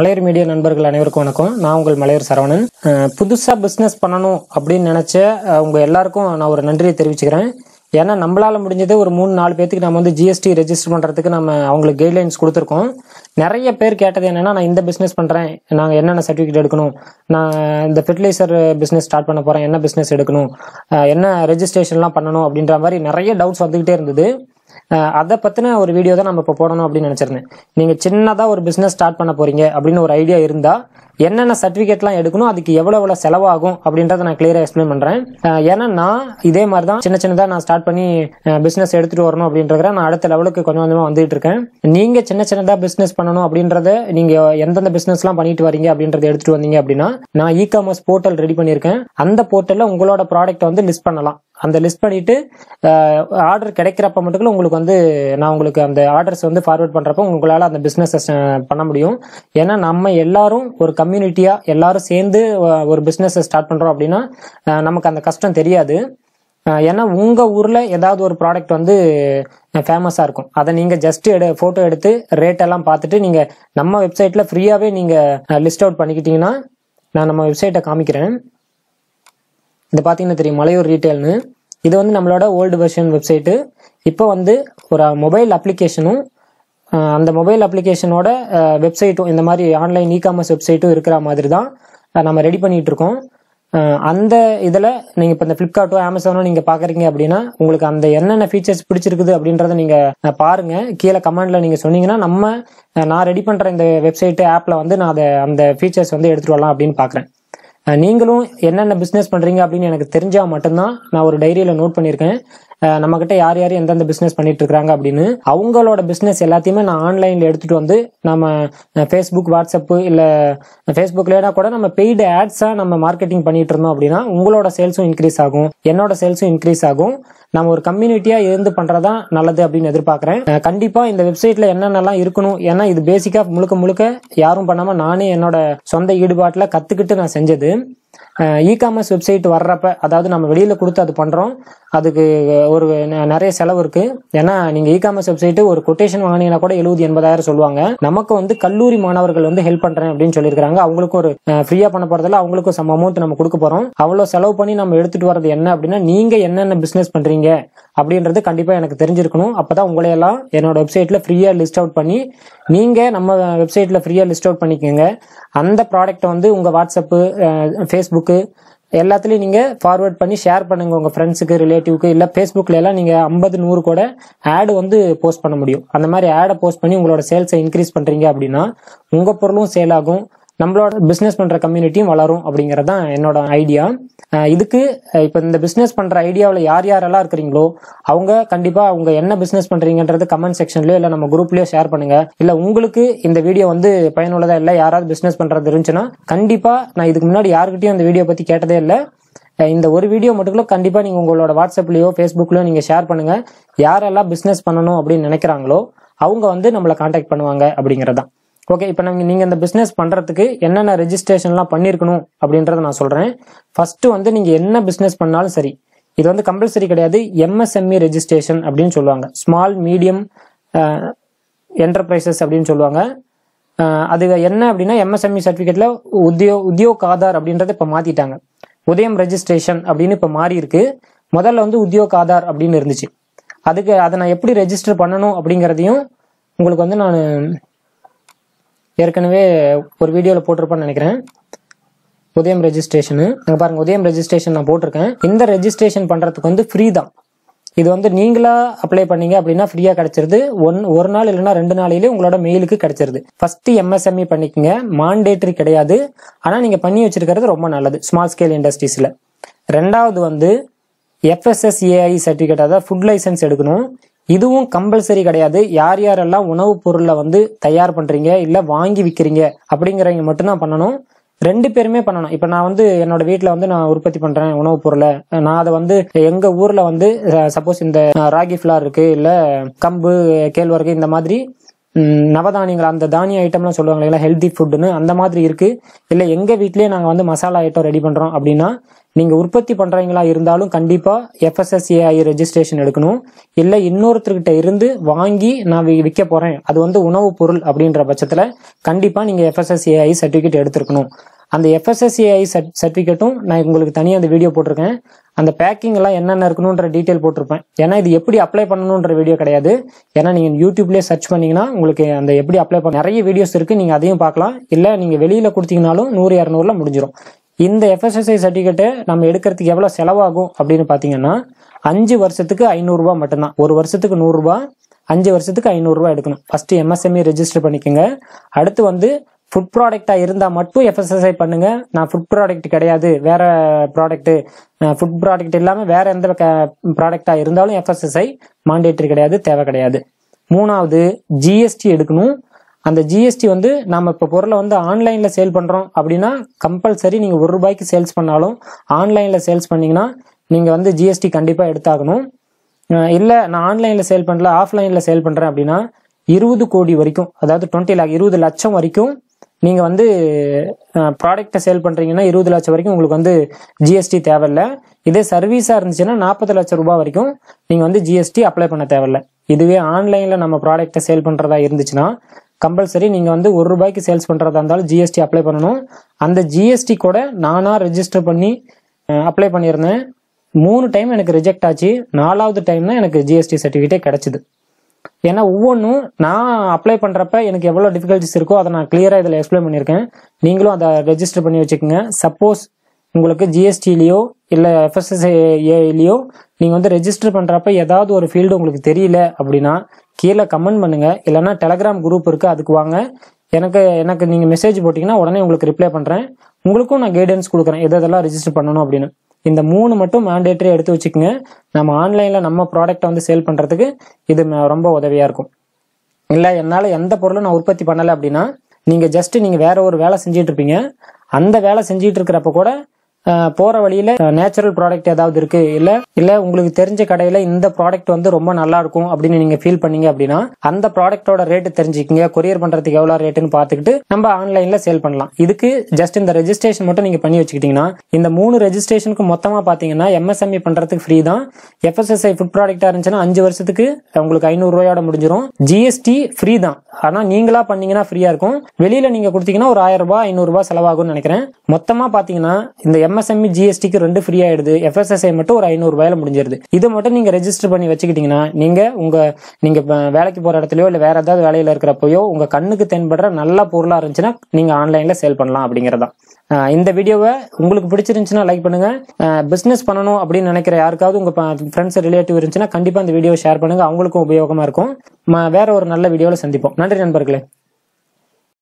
மலையர் media நண்பர்கள் அனைவருக்கும் வணக்கம். நான் உங்கள் மலையர் சரவணன். புதுசாக பிஸ்னஸ் பண்ணணும் அப்படின்னு நினச்ச அஹ் உங்க எல்லாருக்கும் நான் ஒரு நன்றியை தெரிவிச்சுக்கிறேன். ஏன்னா நம்மளால முடிஞ்சது ஒரு மூணு நாலு பேத்துக்கு நம்ம வந்து ஜிஎஸ்டி ரெஜிஸ்டர் பண்றதுக்கு நம்ம அவங்களுக்கு கைட்லைன்ஸ் கொடுத்துருக்கோம். நிறைய பேர் கேட்டது என்னன்னா நான் இந்த பிஸ்னஸ் பண்றேன். நாங்கள் என்னென்ன சர்டிஃபிகேட் எடுக்கணும்? நான் இந்த ஃபெர்டிலைசர் பிஸ்னஸ் ஸ்டார்ட் பண்ண போறேன். என்ன பிஸ்னஸ் எடுக்கணும்? என்ன ரெஜிஸ்ட்ரேஷன்லாம் பண்ணணும் அப்படின்ற மாதிரி நிறைய டவுட்ஸ் வந்துகிட்டே இருந்தது. அதை பத்தின ஒரு வீடியோ தான் நம்ம இப்போ போடணும் அப்படின்னு நினைச்சிருந்தேன். நீங்க சின்னதா ஒரு பிசினஸ் ஸ்டார்ட் பண்ண போறீங்க அப்படின்னு ஒரு ஐடியா இருந்தா என்னென்ன சர்டிஃபிகேட்லாம் எடுக்கணும் அதுக்கு எவ்வளவு எவ்வளவு செலவாகும் அப்படின்றத நான் கிளியரா எக்ஸ்பிளைன் பண்றேன். ஏன்னா நான் இதே மாதிரி தான் சின்ன சின்னதா நான் ஸ்டார்ட் பண்ணி பிசினஸ் எடுத்துட்டு வரணும் அப்படின்றத நான் அடுத்த லெவலுக்கு கொஞ்சம் கொஞ்சமா வந்துட்டு இருக்கேன். நீங்க சின்ன சின்னதா பிசினஸ் பண்ணணும் அப்படின்றத நீங்க எந்தெந்த பிஸ்னஸ்லாம் பண்ணிட்டு வரீங்க அப்படின்றத எடுத்துட்டு வந்தீங்க அப்படின்னா நான் இ காமர்ஸ் போர்ட்டல் ரெடி பண்ணியிருக்கேன். அந்த போர்ட்டல்ல உங்களோட ப்ராடக்ட் வந்து லிஸ்ட் பண்ணலாம். அந்த லிஸ்ட் பண்ணிட்டு ஆர்டர் கிடைக்கிறப்ப மட்டும் உங்களுக்கு வந்து நான் உங்களுக்கு அந்த ஆர்டர்ஸ் வந்து ஃபார்வர்ட் பண்றப்ப உங்களால அந்த பிசினஸ் பண்ண முடியும். ஏன்னா நம்ம எல்லாரும் ஒரு கம்யூனிட்டியா எல்லாரும் சேர்ந்து ஒரு பிசினஸ் ஸ்டார்ட் பண்றோம் அப்படின்னா நமக்கு அந்த கஷ்டம் தெரியாது. ஏன்னா உங்க ஊர்ல ஏதாவது ஒரு ப்ராடக்ட் வந்து ஃபேமஸா இருக்கும். அதை நீங்க ஜஸ்ட் எடு போட்டோ எடுத்து ரேட் எல்லாம் பார்த்துட்டு நீங்க நம்ம வெப்சைட்ல ஃப்ரீயாவே நீங்க லிஸ்ட் அவுட் பண்ணிக்கிட்டீங்கன்னா நான் நம்ம வெப்சைட்டை காமிக்கிறேன். இது பார்த்தீங்கன்னா தெரியும் மலையூர் ரீட்டைல்னு இது வந்து நம்மளோட ஓல்டு வெர்ஷன் வெப்சைட்டு இப்போ வந்து ஒரு மொபைல் அப்ளிகேஷனும் அந்த மொபைல் அப்ளிகேஷனோட வெப்சைட்டும் இந்த மாதிரி ஆன்லைன் இ காமர்ஸ் வெப்சைட்டும் இருக்கிற மாதிரி தான் நம்ம ரெடி பண்ணிட்டு இருக்கோம். அந்த இதில் நீங்கள் இப்போ இந்த ஃப்ளிப்கார்ட்டோ அமேசானோ நீங்கள் பார்க்குறீங்க அப்படின்னா உங்களுக்கு அந்த என்னென்ன ஃபீச்சர்ஸ் பிடிச்சிருக்குது அப்படின்றத நீங்கள் பாருங்கள் கீழே கமெண்டில் நீங்கள் சொன்னீங்கன்னா நம்ம நான் ரெடி பண்ணுற இந்த வெப்சைட்டு ஆப்பில் வந்து நான் அதை அந்த ஃபீச்சர்ஸ் வந்து எடுத்துகிட்டு வரலாம் அப்படின்னு பார்க்குறேன் நீங்களும் என்னென்ன பிசினஸ் பண்றீங்க அப்படின்னு எனக்கு தெரிஞ்சா மட்டும்தான் நான் ஒரு டைரியில நோட் பண்ணியிருக்கேன். நம்ம கிட்ட யார் யார் எந்தெந்த பிசினஸ் பண்ணிட்டு இருக்காங்க அப்படின்னு அவங்களோட பிசினஸ் எல்லாத்தையுமே நான் ஆன்லைன்ல எடுத்துட்டு வந்து நம்ம ஃபேஸ்புக் வாட்ஸ்அப் இல்ல ஃபேஸ்புக்லனா கூட நம்ம பெய்டு ஆட்ஸா நம்ம மார்க்கெட்டிங் பண்ணிட்டு இருந்தோம் அப்படின்னா உங்களோட சேல்ஸும் இன்க்ரீஸ் ஆகும். என்னோட சேல்ஸும் இன்க்ரீஸ் ஆகும். நம்ம ஒரு கம்யூனிட்டியா இருந்து பண்றதா நல்லது அப்படின்னு எதிர்பார்க்கறேன். கண்டிப்பா இந்த வெப்சைட்ல என்னென்னலாம் இருக்கணும் ஏன்னா இது பேசிக்கா முழுக்க முழுக்க யாரும் பண்ணாம நானே என்னோட சொந்த ஈடுபாட்டுல கத்துக்கிட்டு நான் செஞ்சது. இ காமர்ஸ் வெப்சைட் வர்றப்ப அதாவது நம்ம வெளியில் கொடுத்து அது பண்ணுறோம் அதுக்கு ஒரு ந- நிறைய செலவு இருக்கு. ஏன்னா நீங்க இ காமர்ஸ் வெப்சைட்டு ஒரு கொட்டேஷன் வாங்கினீங்கன்னா கூட எழுபது எண்பதாயிரம் சொல்லுவாங்க. நமக்கு வந்து கல்லூரி மாணவர்கள் வந்து ஹெல்ப் பண்றேன் அப்படின்னு சொல்லியிருக்காங்க அவங்களுக்கு ஒரு ஃப்ரீயா பண்ண போறதில்ல அவங்களுக்கும் சம் அமௌண்ட் நம்ம கொடுக்க போறோம். அவ்வளவு செலவு பண்ணி நம்ம எடுத்துட்டு வர்றது என்ன அப்படின்னா நீங்க என்னென்ன பிசினஸ் பண்றீங்க அப்படின்றது கண்டிப்பாக எனக்கு தெரிஞ்சிருக்கணும். அப்பதான் உங்களை எல்லாம் என்னோட வெப்சைட்டில் ஃப்ரீயாக லிஸ்ட் அவுட் பண்ணி நீங்கள் நம்ம வெப்சைட்டில் ஃப்ரீயாக லிஸ்ட் அவுட் பண்ணிக்கோங்க. அந்த ப்ராடக்ட்டை வந்து உங்கள் வாட்ஸ்அப்பு ஃபேஸ்புக்கு எல்லாத்துலேயும் நீங்கள் ஃபார்வர்ட் பண்ணி ஷேர் பண்ணுங்கள் உங்கள் ஃப்ரெண்ட்ஸுக்கு ரிலேட்டிவ்க்கு இல்லை ஃபேஸ்புக்கில் எல்லாம் நீங்கள் ஐம்பது நூறு கூட ஆடு வந்து போஸ்ட் பண்ண முடியும். அந்த மாதிரி ஆடை போஸ்ட் பண்ணி உங்களோட சேல்ஸை இன்க்ரீஸ் பண்ணுறீங்க அப்படின்னா உங்கள் பொருளும் சேல் ஆகும். நம்மளோட பிஸ்னஸ் பண்ற கம்யூனிட்டியும் வளரும் அப்படிங்கறது தான் என்னோட ஐடியா இதுக்கு இப்போ இப்ப இந்த பிஸ்னஸ் பண்ற ஐடியாவில் யார் யாரெல்லாம் இருக்கிறீங்களோ அவங்க கண்டிப்பா அவங்க என்ன பிஸ்னஸ் பண்றீங்கன்றது கமெண்ட் செக்ஷன்லயோ இல்ல நம்ம குரூப்லயோ ஷேர் பண்ணுங்க. இல்ல உங்களுக்கு இந்த வீடியோ வந்து பயனுள்ளதா இல்ல யாராவது பிஸ்னஸ் பண்றது இருந்துச்சுன்னா கண்டிப்பா நான் இதுக்கு முன்னாடி யாருக்கிட்டையும் அந்த வீடியோ பத்தி கேட்டதே இல்லை. இந்த ஒரு வீடியோ மட்டும் கண்டிப்பா நீங்க உங்களோட வாட்ஸ்அப்லயோ ஃபேஸ்புக்லயோ நீங்க ஷேர் பண்ணுங்க. யாரெல்லாம் பிசினஸ் பண்ணணும் அப்படின்னு நினைக்கிறாங்களோ அவங்க வந்து நம்மளை காண்டாக்ட் பண்ணுவாங்க அப்படிங்கறதான் ஓகே இப்போ நாங்கள் நீங்கள் இந்த பிஸ்னஸ் பண்ணுறதுக்கு என்னென்ன ரெஜிஸ்ட்ரேஷன்லாம் பண்ணியிருக்கணும் அப்படின்றத நான் சொல்கிறேன் ஃபர்ஸ்ட் வந்து நீங்கள் என்ன பிஸ்னஸ் பண்ணாலும் சரி இது வந்து கம்பல்சரி கிடையாது எம்எஸ்எம்இ ரெஜிஸ்ட்ரேஷன் அப்படின்னு சொல்லுவாங்க. ஸ்மால் மீடியம் என்டர்பிரைசஸ் அப்படின்னு சொல்லுவாங்க. அது என்ன அப்படின்னா எம்எஸ்எம்இ சர்டிஃபிகேட்ல உத்தியோ உத்தியோக் ஆதார் அப்படின்றத இப்போ மாத்திட்டாங்க. உதயம் ரெஜிஸ்ட்ரேஷன் அப்படின்னு இப்போ மாறி இருக்கு. முதல்ல வந்து உத்தியோக் ஆதார் அப்படின்னு இருந்துச்சு. அதுக்கு அதை நான் எப்படி ரெஜிஸ்டர் பண்ணணும் அப்படிங்கிறதையும் உங்களுக்கு வந்து நான் ஏற்கனவே ஒரு வீடியோவில் போட்டிருப்பான்னு நினைக்கிறேன். உதயம் ரெஜிஸ்ட்ரேஷனு அங்கே பாருங்க உதயம் ரெஜிஸ்ட்ரேஷன் நான் போட்டிருக்கேன். இந்த ரெஜிஸ்ட்ரேஷன் பண்ணுறதுக்கு வந்து ஃப்ரீ தான். இது வந்து நீங்களா அப்ளை பண்ணீங்க அப்படின்னா ஃப்ரீயாக கிடைச்சிருது. ஒன் ஒரு நாள் இல்லைன்னா ரெண்டு நாளையிலே உங்களோட மெயிலுக்கு கிடைச்சிருது. ஃபர்ஸ்ட் எம்எஸ்எம்இ பண்ணிக்கங்க. மாண்டேட்ரி கிடையாது. ஆனால் நீங்கள் பண்ணி வச்சிருக்கிறது ரொம்ப நல்லது ஸ்மால் ஸ்கேல் இண்டஸ்ட்ரீஸில் ரெண்டாவது வந்து எஃப்எஸ்எஸ்ஏஐ சர்டிஃபிகேட் அதாவது ஃபுட் லைசன்ஸ் எடுக்கணும். இதுவும் கம்பல்சரி கிடையாது. யார் யாரெல்லாம் உணவுப் பொருளை வந்து தயார் பண்றீங்க இல்ல வாங்கி விற்கிறீங்க அப்படிங்கிறவங்க மட்டும்தான் பண்ணணும். ரெண்டு பேருமே பண்ணணும். இப்ப நான் வந்து என்னோட வீட்டில் வந்து நான் உற்பத்தி பண்றேன் உணவுப் பொருளை. நான் அதை வந்து எங்க ஊர்ல வந்து சப்போஸ் இந்த ராகி ஃபிளார் இருக்கு இல்ல கம்பு கேழ்வரகு இந்த மாதிரி நவதானியங்கள் அந்த தானிய ஐட்டம்லாம் சொல்லுவாங்க இல்லைங்களா? ஹெல்தி ஃபுட்டுன்னு அந்த மாதிரி இருக்கு. இல்லை எங்க வீட்லயே நாங்கள் வந்து மசாலா ஐட்டம் ரெடி பண்றோம் அப்படின்னா நீங்க உற்பத்தி பண்றவங்களா இருந்தாலும் கண்டிப்பா எஃப்எஸ்எஸ்ஏஐ ரெஜிஸ்ட்ரேஷன் எடுக்கணும். இல்லை இன்னொருத்தர்கிட்ட இருந்து வாங்கி நான் விற்க போறேன். அது வந்து உணவுப் பொருள் அப்படின்ற பட்சத்துல கண்டிப்பா நீங்க எஃப்எஸ்எஸ்ஏஐ சர்டிபிகேட் எடுத்திருக்கணும். அந்த எஃப்எஸ்எஸ்ஏஐ சர்டிஃபிகேட்டும் நான் உங்களுக்கு தனியாக அந்த வீடியோ போட்டிருக்கேன். அந்த பேக்கிங் எல்லாம் என்னென்ன இருக்கணுன்ற டீட்டெயில் போட்டிருப்பேன். ஏன்னா இது எப்படி அப்ளை பண்ணணுன்ற வீடியோ கிடையாது. ஏன்னா நீங்க யூடியூப்லேயே சர்ச் பண்ணீங்கன்னா உங்களுக்கு அந்த எப்படி அப்ளை பண்ண நிறைய வீடியோஸ் இருக்கு. நீங்க அதையும் பார்க்கலாம். இல்ல நீங்க வெளியில கொடுத்தீங்கனாலும் நூறு இரநூறுல முடிஞ்சிடும் இந்த எஃப்எஸ்எஸ்ஐ சர்டிஃபிகேட்டை நம்ம எடுக்கிறதுக்கு எவ்வளவு செலவாகும் அப்படின்னு பாத்தீங்கன்னா அஞ்சு வருஷத்துக்கு ஐநூறுரூபா மட்டும்தான். ஒரு வருஷத்துக்கு நூறுரூபா அஞ்சு வருஷத்துக்கு ஐநூறுரூவா எடுக்கணும். ஃபர்ஸ்ட் எம்எஸ்எம்இ ரெஜிஸ்டர் பண்ணிக்கோங்க. அடுத்து வந்து ஃபுட் ப்ராடக்டா இருந்தா மட்டும் எஃப்எஸ்எஸ்ஐ பண்ணுங்க. நான் ஃபுட் ப்ராடக்ட் கிடையாது. வேற ப்ராடக்ட் ஃபுட் ப்ராடக்ட் இல்லாம வேற எந்த ப்ராடக்டா இருந்தாலும் எஃப்எஸ்எஸ்ஐ மாண்டேட்டரி கிடையாது தேவை கிடையாது. மூணாவது ஜிஎஸ்டி எடுக்கணும். அந்த ஜிஎஸ்டி வந்து நம்ம இப்போ பொருளை வந்து ஆன்லைனில் சேல் பண்ணுறோம் அப்படின்னா கம்பல்சரி நீங்கள் ஒரு ரூபாய்க்கு சேல்ஸ் பண்ணாலும் ஆன்லைனில் சேல்ஸ் பண்ணீங்கன்னா நீங்கள் வந்து ஜிஎஸ்டி கண்டிப்பாக எடுத்தாகணும். இல்லை நான் ஆன்லைனில் சேல் பண்ணல ஆஃப்லைனில் சேல் பண்ணுறேன் அப்படின்னா இருபது கோடி வரைக்கும் அதாவது டுவெண்ட்டி லேக் இருபது லட்சம் வரைக்கும் நீங்கள் வந்து ப்ராடக்ட்டை சேல் பண்ணுறீங்கன்னா இருபது லட்சம் வரைக்கும் உங்களுக்கு வந்து ஜிஎஸ்டி தேவையில்லை. இதே சர்வீஸாக இருந்துச்சுன்னா நாற்பது லட்சம் ரூபாய் வரைக்கும் நீங்கள் வந்து ஜிஎஸ்டி அப்ளை பண்ண தேவையில்ல. இதுவே ஆன்லைனில் நம்ம ப்ராடக்ட்டை சேல் பண்ணுறதா இருந்துச்சுன்னா கம்பல்சரி நீங்கள் வந்து ஒரு ரூபாய்க்கு சேல்ஸ் பண்ணுறதா இருந்தாலும் ஜிஎஸ்டி அப்ளை பண்ணணும். அந்த ஜிஎஸ்டி கூட நானாக ரெஜிஸ்டர் பண்ணி அப்ளை பண்ணியிருந்தேன். மூணு டைம் எனக்கு ரிஜெக்ட் ஆச்சு. நாலாவது டைம் தான் எனக்கு ஜிஎஸ்டி சர்டிஃபிகேட்டே கிடச்சிது. ஏன்னா ஒவ்வொன்றும் நான் அப்ளை பண்ணுறப்ப எனக்கு எவ்வளோ டிஃபிகல்ட்டிஸ் இருக்கோ அதை நான் கிளியராக இதில் எக்ஸ்பிளைன் பண்ணியிருக்கேன். நீங்களும் அதை ரெஜிஸ்டர் பண்ணி வச்சுக்கோங்க. சப்போஸ் உங்களுக்கு ஜிஎஸ்டிலேயோ இல்லை எஃப்எஸ்எஸ்ஏலையோ நீங்கள் வந்து ரெஜிஸ்டர் பண்ணுறப்ப ஏதாவது ஒரு ஃபீல்டு உங்களுக்கு தெரியல அப்படின்னா கீழே கமெண்ட் பண்ணுங்க. இல்லைன்னா டெலகிராம் குரூப் இருக்குது அதுக்கு வாங்க. எனக்கு எனக்கு நீங்கள் மெசேஜ் போட்டிங்கன்னா உடனே உங்களுக்கு ரிப்ளை பண்ணுறேன் உங்களுக்கும் நான் கைடன்ஸ் கொடுக்குறேன் எது எதெல்லாம் ரெஜிஸ்டர் பண்ணணும் அப்படின்னு. இந்த மூணு மட்டும் மேண்டேட்டரி எடுத்து வச்சுக்கோங்க. நம்ம ஆன்லைனில் நம்ம ப்ராடக்ட்டை வந்து சேல் பண்ணுறதுக்கு இது ரொம்ப உதவியாக இருக்கும். இல்லை என்னால் எந்த பொருளும் நான் உற்பத்தி பண்ணலை அப்படின்னா நீங்கள் ஜஸ்ட் நீங்கள் வேற ஒரு வேலை செஞ்சிட்டு இருப்பீங்க. அந்த வேலை செஞ்சிட்டு இருக்கிறப்ப கூட போற வழியில நேச்சுரல் ப்ராடக்ட் ஏதாவது இருக்கு இல்ல இல்ல உங்களுக்கு தெரிஞ்ச கடையில இந்த ப்ராடக்ட் வந்து ரொம்ப நல்லா இருக்கும் அப்படின்னு நீங்க ஃபீல் பண்ணீங்க அப்படின்னா அந்த ப்ராடக்ட்டோட ரேட்டு தெரிஞ்சுக்கங்க. கொரியர் பண்றதுக்கு எவ்வளவு ரேட்டுன்னு பார்த்துக்கிட்டு நம்ம ஆன்லைன்ல சேல் பண்ணலாம். இதுக்கு ஜஸ்ட் இந்த ரெஜிஸ்ட்ரேஷன் மட்டும் நீங்க பண்ணி வச்சுக்கிட்டீங்கன்னா இந்த மூணு ரெஜிஸ்ட்ரேஷனுக்கு மொத்தமா பாத்தீங்கன்னா எம்எஸ்எம்இ பண்றதுக்கு ஃப்ரீ தான். எஃப்எஸ்எஸ்ஐ ஃபுட் ப்ராடக்டா இருந்துச்சுன்னா அஞ்சு வருஷத்துக்கு உங்களுக்கு ஐநூறு ரூபாயோட முடிஞ்சிரும். ஜிஎஸ்டி ஃப்ரீ தான். ஆனா நீங்களா பண்ணீங்கன்னா ஃப்ரீயா இருக்கும். வெளியில நீங்க கொடுத்தீங்கன்னா ஒரு ஆயிரம் ரூபாய் ஐநூறு ரூபாய் செலவாகும்னு நினைக்கிறேன். மொத்தமா பாத்தீங்கன்னா இந்த எம்எஸ்எம்இ ஜிஎஸ்டிக்கு ரெண்டு ஃப்ரீ ஆயிடுது. எஃப்எஸ்எஸ்ஐ மட்டும் ஒரு ஐநூறு ரூபாயில முடிஞ்சிருது. இதை மட்டும் நீங்க ரெஜிஸ்டர் பண்ணி வச்சுக்கிட்டீங்கன்னா நீங்க உங்க நீங்க வேலைக்கு போற இடத்துலயோ இல்ல வேற ஏதாவது வேலையில இருக்கிறப்பயோ உங்க கண்ணுக்கு தென்படுற நல்ல பொருளா இருந்துச்சுன்னா நீங்க ஆன்லைன்ல சேல் பண்ணலாம் அப்படிங்கறதா இந்த வீடியோவை உங்களுக்கு பிடிச்சிருந்துச்சுன்னா லைக் பண்ணுங்க. பிசினஸ் பண்ணணும் அப்படின்னு நினைக்கிற யாருக்காவது உங்க ஃப்ரெண்ட்ஸ் ரிலேட்டிவ் இருந்துச்சுன்னா கண்டிப்பா இந்த வீடியோ ஷேர் பண்ணுங்க. அவங்களுக்கும் உபயோகமா இருக்கும். வேற ஒரு நல்ல வீடியோவில் சந்திப்போம். நன்றி நண்பர்களே.